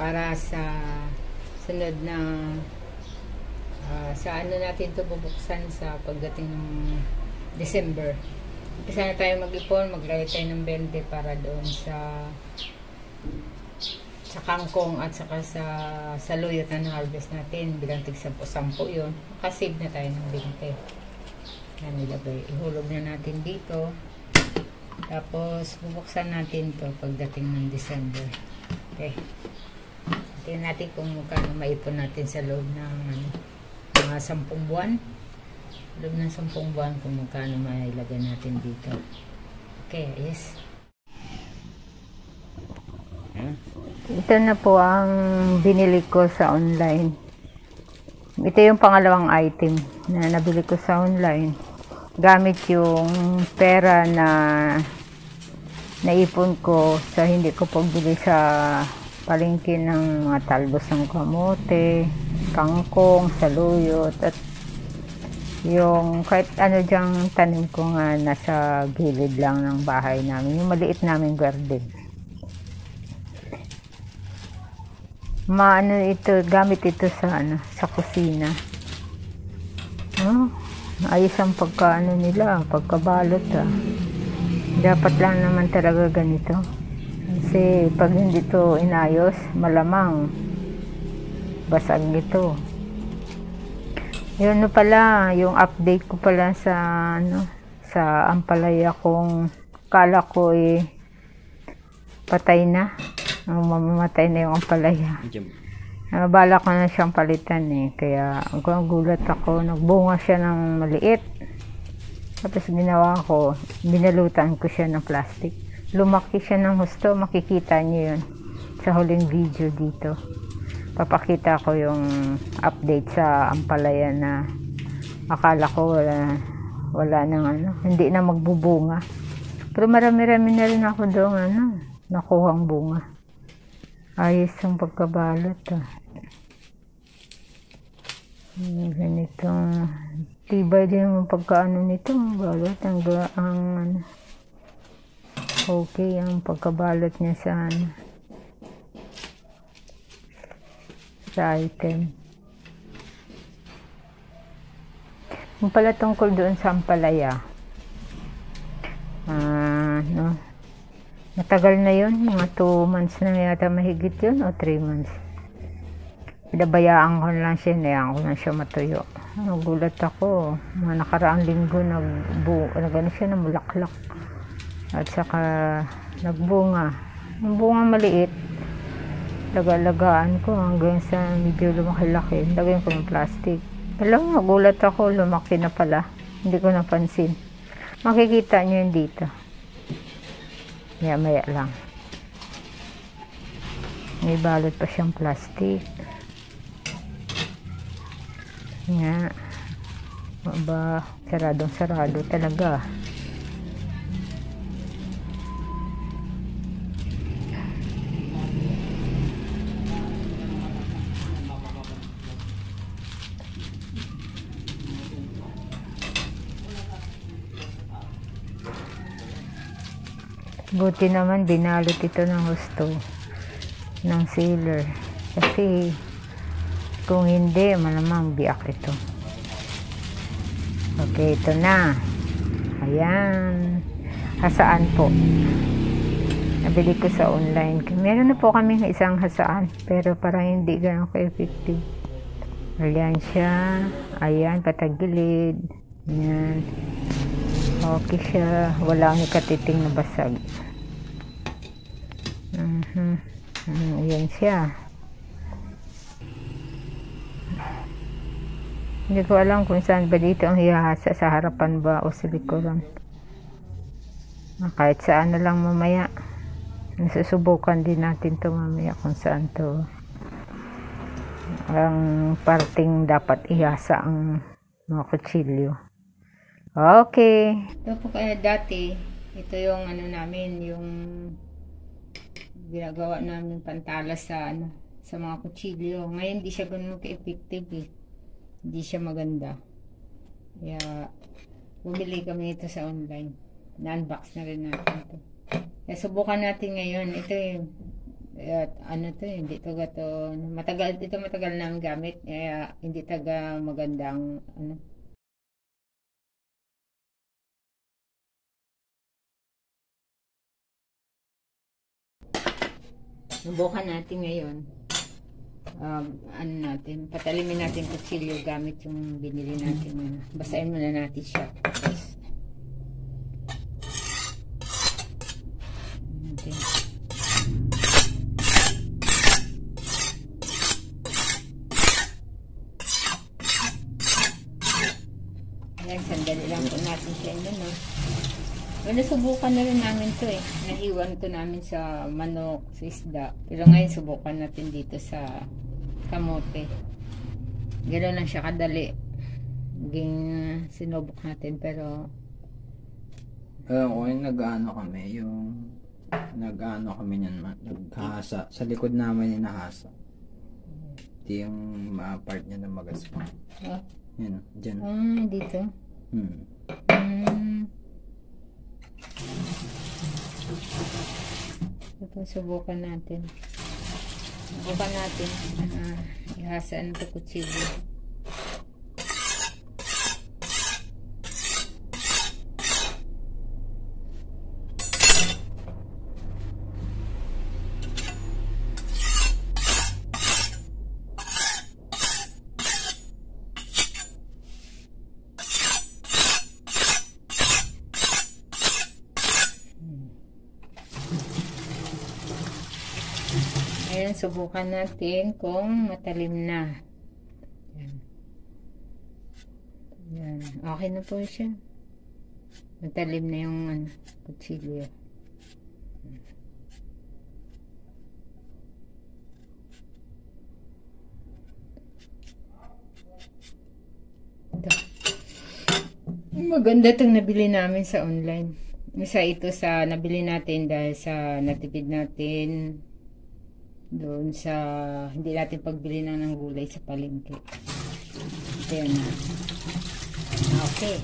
para sa sunod na ah, sa ano natin to bubuksan sa pagdating ng December. Umpisa na tayo mag-ipon, maglagay tayo ng 20 para doon sa sa kangkong at saka sa sa luyot na na-harvest natin bilang tig 10 yun. Makasave na tayo ng 20. Yan nilagay. Ihulog na natin dito. Tapos bubuksan natin to pagdating ng December. Okay. Tingnan natin kung magkano maipon natin sa loob ng ano, mga 10 buwan. Loob ng 10 buwan kung magkano mailagay natin dito. Okay, yes. Ito na po ang binili ko sa online. Ito yung pangalawang item na nabili ko sa online. Gamit yung pera na naipon ko sa hindi ko pagbili sa palengke ng mga talbos ng kamote, kangkong, saluyot, at yung kahit ano diyang tanim ko nga nasa gilid lang ng bahay namin, yung maliit naming garden. Maano ito, gamit ito sa ano, sa kusina. Oh, ayos ang pagkaano nila, pagkabalot ah. Dapat lang naman talaga ganito. Kasi pag hindi to inayos, malamang basag ito. Yun na pala, yung update ko pala sa ano, sa ampalaya kong kala ko eh patay na. Mamamatay na yung ampalaya. Uh, bala ko na siyang palitan eh. Kaya ang gulat ako, nagbunga siya ng maliit. Tapos ginawa ko, binalutan ko siya ng plastic. Lumaki siya ng husto, makikita niyo yun sa huling video dito. Papakita ko yung update sa ampalaya na akala ko wala, wala nang ano, hindi na magbubunga. Pero marami-rami na rin ako doon ano, nakuhang bunga. Ayos ang pagkabalot ah. Ganitong tibay din yung pagkaano nito, balot, ang, ang ano, okay ang pagkabalot niya sa ano, sa item. Yung pala tungkol doon sa ampalaya, ah, no, matagal na yun, mga 2 months na yata mahigit yun, o 3 months. Pinabayaan ko lang siya, nayaan ko lang siya matuyo. Nagulat ako, mga nakaraang linggo, nagbu, nagano siya, namulaklak. At saka, nagbunga. Yung bunga maliit, laga-lagaan ko hanggang sa medyo lumaki-laki. Lagyan ko ng plastic. Alam, nagulat ako, lumaki na pala. Hindi ko napansin. Makikita niyo yun dito. Maya maya lang. May balot pa siyang plastic. Nga. Aba, saradong sarado talaga. Buti naman binalot ito ng gusto ng sealer. Kasi kung hindi, malamang biak ito. Okay, ito na. Ayan. Hasaan po. Nabili ko sa online. Meron na po kami isang hasaan. Pero parang hindi ganun ka-effective. Ayan siya. Ayan, patagilid. Ayan. Okay siya. Wala ang katiting na basag. Mhm. Mm, ayan siya. Hindi ko alam kung saan ba dito ang hihasa sa harapan ba o sa likuran. Ah, Kahit saan na lang mamaya. Nasusubukan din natin to mamaya kung saan to ang parting dapat ihasa ang mga kutsilyo. Okay. Ito po kaya dati, ito yung ano namin, yung ginagawa namin pantalas sa ano, sa mga kutsilyo. Ngayon hindi siya ganun ka-effective eh. Hindi siya maganda. Kaya bumili kami ito sa online. Na-unbox na rin natin ito. Kaya subukan natin ngayon. Ito yung Kaya ano to, hindi to gato, matagal, ito matagal na ang gamit, kaya hindi taga magandang, ano, Subukan natin ngayon. Um, ano natin, patalimin natin kutsilyo gamit yung binili natin. Basahin muna natin siya. Natin. Ayan, sandali lang po natin siya yun, no? Well, nasubukan na rin namin to eh. Nahiwan to namin sa manok, sa isda. Pero ngayon subukan natin dito sa kamote. Gano'n lang siya kadali. Naging uh, sinubok natin pero Alam ko yung nag-ano kami, yung nag-ano kami niyan, naghasa. Sa likod namin yung nahasa. Ito yung mga part niya na magaspang. ah, Yan, dyan. ah dito. Hmm. Ito, subukan natin. Subukan natin. Ah, ihasaan ito kutsilyo. Ayan, subukan natin kung matalim na. Yan. Yan. Okay na po siya. Matalim na yung ano, kutsilyo. Ito. Maganda itong nabili namin sa online. Isa ito sa nabili natin dahil sa natipid natin doon sa hindi natin pagbili na ng gulay sa palengke. Ito yan. Okay.